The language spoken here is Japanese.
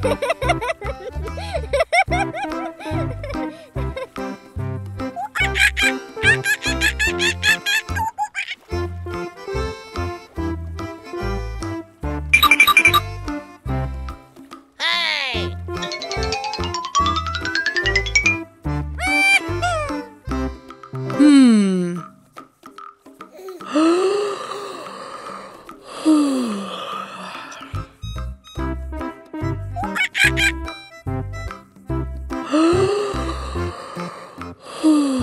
Hmm.